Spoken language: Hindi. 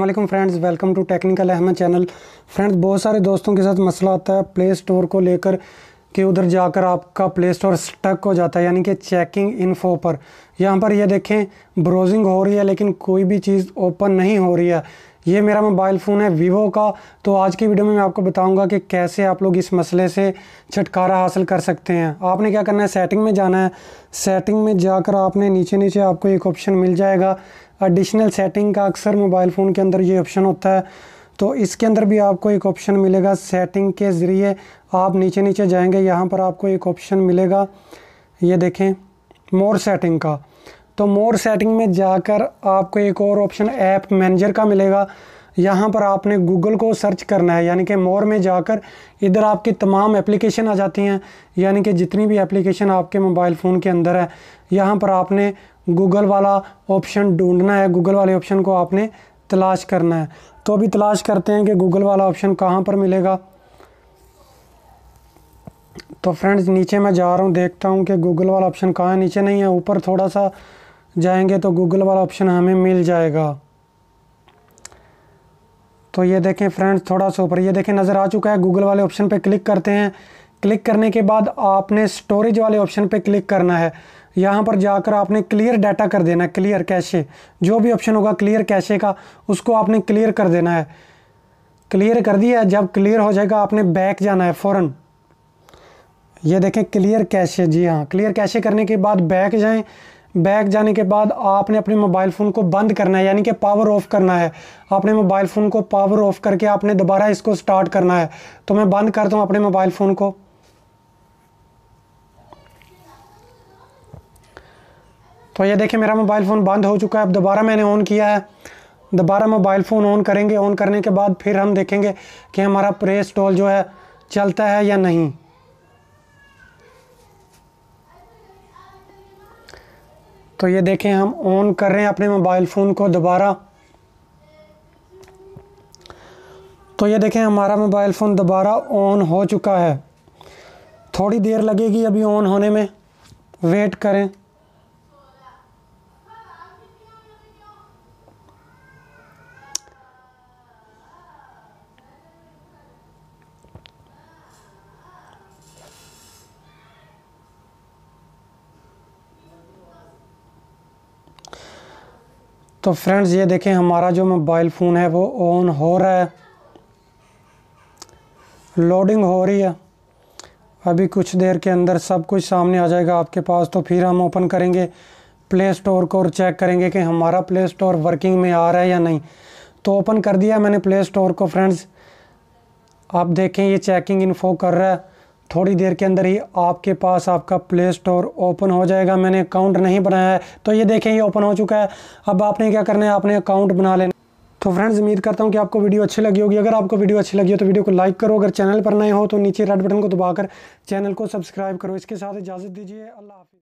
वालेकुम friends, welcome to technical Ahmad channel. Friends, बहुत सारे दोस्तों के साथ मसला आता है, प्ले स्टोर को लेकर। कि उधर जाकर आपका प्ले स्टोर स्टक हो जाता है, यानी कि चेकिंग इन्फो पर। यहाँ पर ये देखें ब्राउजिंग हो रही है, लेकिन कोई भी चीज़ ओपन नहीं हो रही है। ये मेरा मोबाइल फ़ोन है वीवो का तो आज की वीडियो में मैं आपको बताऊँगा कि कैसे आप लोग इस मसले से छुटकारा हासिल कर सकते हैं। आपने क्या करना है? सेटिंग में जाना है। सेटिंग में जाकर आपने नीचे नीचे आपको एक ऑप्शन मिल जाएगा। एडिशनल सेटिंग का अक्सर मोबाइल फ़ोन के अंदर ये ऑप्शन होता है। तो इसके अंदर भी आपको एक ऑप्शन मिलेगा सेटिंग के ज़रिए। आप नीचे नीचे जाएँगे, यहाँ पर आपको एक ऑप्शन मिलेगा। ये देखें मोर सेटिंग का। तो मोर सेटिंग में जाकर आपको एक और ऑप्शन ऐप मैनेजर का मिलेगा। यहाँ पर आपने गूगल को सर्च करना है, यानी कि मोर में जाकर इधर आपकी तमाम एप्लीकेशन आ जाती हैं, यानी कि जितनी भी एप्लीकेशन आपके मोबाइल फ़ोन के अंदर है। यहाँ पर आपने गूगल वाला ऑप्शन ढूंढना है। गूगल वाले ऑप्शन को आपने तलाश करना है। तो अभी तलाश करते हैं कि गूगल वाला ऑप्शन कहाँ पर मिलेगा। तो फ्रेंड्स नीचे मैं जा रहा हूँ, देखता हूँ कि गूगल वाला ऑप्शन कहाँ है। नीचे नहीं है, ऊपर थोड़ा सा जाएँगे तो गूगल वाला ऑप्शन हमें मिल जाएगा। तो ये देखें फ्रेंड्स थोड़ा सा ऊपर, ये देखें नज़र आ चुका है। गूगल वाले ऑप्शन पे क्लिक करते हैं। क्लिक करने के बाद आपने स्टोरेज वाले ऑप्शन पे क्लिक करना है। यहाँ पर जाकर आपने क्लियर डाटा कर देना है क्लियर कैशे। जो भी ऑप्शन होगा क्लियर कैशे का, उसको आपने क्लियर कर देना है। क्लियर कर दिया जब क्लियर हो जाएगा, आपने बैक जाना है फ़ौरन। ये देखें क्लियर कैशे, जी हाँ क्लियर कैशे करने के बाद बैक जाएँ। बैक जाने के बाद आपने अपने मोबाइल फ़ोन को बंद करना है, यानी कि पावर ऑफ़ करना है। आपने मोबाइल फ़ोन को पावर ऑफ़ करके आपने दोबारा इसको स्टार्ट करना है। तो मैं बंद करता हूँ अपने मोबाइल फ़ोन को। तो ये देखिए, मेरा मोबाइल फ़ोन बंद हो चुका है। अब दोबारा मैंने ऑन किया है। दोबारा मोबाइल फ़ोन ऑन करेंगे। ऑन करने के बाद फिर हम देखेंगे कि हमारा प्रे स्टॉल जो है, चलता है या नहीं। तो ये देखें, हम ऑन कर रहे हैं अपने मोबाइल फ़ोन को दोबारा। तो ये देखें, हमारा मोबाइल फ़ोन दोबारा ऑन हो चुका है। थोड़ी देर लगेगी अभी ऑन होने में। वेट करें। तो फ्रेंड्स ये देखें, हमारा जो मोबाइल फ़ोन है, वो ऑन हो रहा है। लोडिंग हो रही है। अभी कुछ देर के अंदर सब कुछ सामने आ जाएगा आपके पास तो फिर हम ओपन करेंगे। प्ले स्टोर को और चेक करेंगे कि हमारा प्ले स्टोर वर्किंग में आ रहा है या नहीं। तो ओपन कर दिया मैंने प्ले स्टोर को फ्रेंड्स आप देखें, ये चेकिंग इन्फो कर रहा है। थोड़ी देर के अंदर ही आपके पास आपका प्ले स्टोर ओपन हो जाएगा। मैंने अकाउंट नहीं बनाया है। तो ये देखें, ये ओपन हो चुका है। अब आपने क्या करना है? आपने अकाउंट बना लेना। तो फ्रेंड्स उम्मीद करता हूँ कि आपको वीडियो अच्छी लगी होगी। अगर आपको वीडियो अच्छी लगी हो तो वीडियो को लाइक करो। अगर चैनल पर नए हो तो नीचे रेड बटन को दबाकर चैनल को सब्सक्राइब करो। इसके साथ इजाज़त दीजिए। अल्लाह हाफिज़।